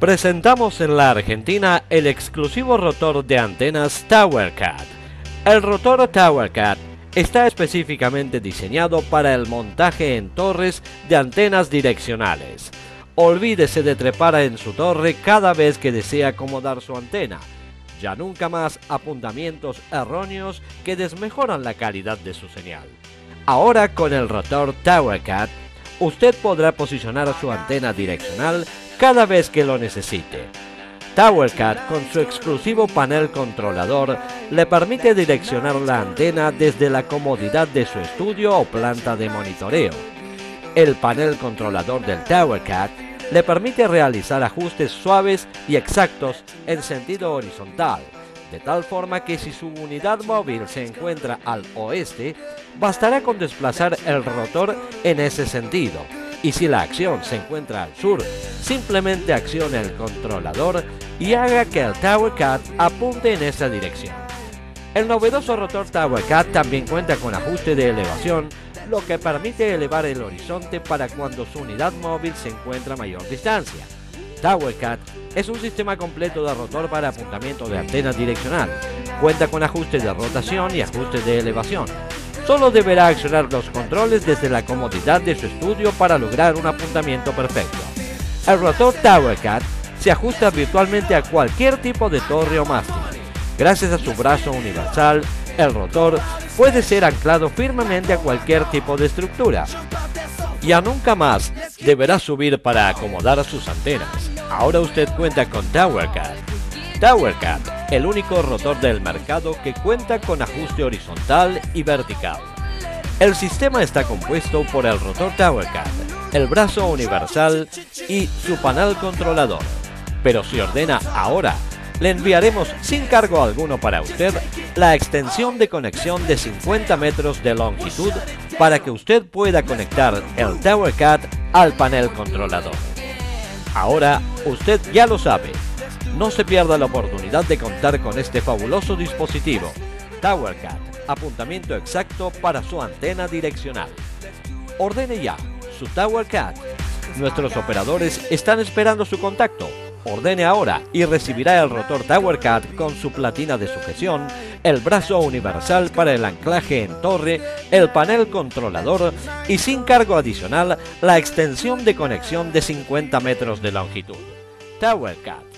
Presentamos en la Argentina el exclusivo rotor de antenas TowerCat. El rotor TowerCat está específicamente diseñado para el montaje en torres de antenas direccionales. Olvídese de trepar en su torre cada vez que desea acomodar su antena. Ya nunca más apuntamientos erróneos que desmejoran la calidad de su señal. Ahora con el rotor TowerCat, usted podrá posicionar su antena direccional cada vez que lo necesite. TowerCat, con su exclusivo panel controlador, le permite direccionar la antena desde la comodidad de su estudio o planta de monitoreo. El panel controlador del TowerCat le permite realizar ajustes suaves y exactos en sentido horizontal, de tal forma que si su unidad móvil se encuentra al oeste, bastará con desplazar el rotor en ese sentido y si la acción se encuentra al sur, simplemente accione el controlador y haga que el TowerCat apunte en esa dirección. El novedoso rotor TowerCat también cuenta con ajuste de elevación, lo que permite elevar el horizonte para cuando su unidad móvil se encuentra a mayor distancia. TowerCat es un sistema completo de rotor para apuntamiento de antena direccional. Cuenta con ajuste de rotación y ajuste de elevación solo deberá accionar los controles desde la comodidad de su estudio para lograr un apuntamiento perfecto. El rotor TowerCat se ajusta virtualmente a cualquier tipo de torre o mástil. Gracias a su brazo universal, el rotor puede ser anclado firmemente a cualquier tipo de estructura. Ya nunca más deberá subir para acomodar sus antenas. Ahora usted cuenta con TowerCat. TowerCat el único rotor del mercado que cuenta con ajuste horizontal y vertical. El sistema está compuesto por el rotor TowerCat, el brazo universal y su panel controlador. Pero si ordena ahora, le enviaremos sin cargo alguno para usted la extensión de conexión de 50 metros de longitud para que usted pueda conectar el TowerCat al panel controlador. Ahora usted ya lo sabe, no se pierda la oportunidad de contar con este fabuloso dispositivo. TowerCat, apuntamiento exacto para su antena direccional. Ordene ya su TowerCat. Nuestros operadores están esperando su contacto. Ordene ahora y recibirá el rotor TowerCat con su platina de sujeción, el brazo universal para el anclaje en torre, el panel controlador y sin cargo adicional la extensión de conexión de 50 metros de longitud. TowerCat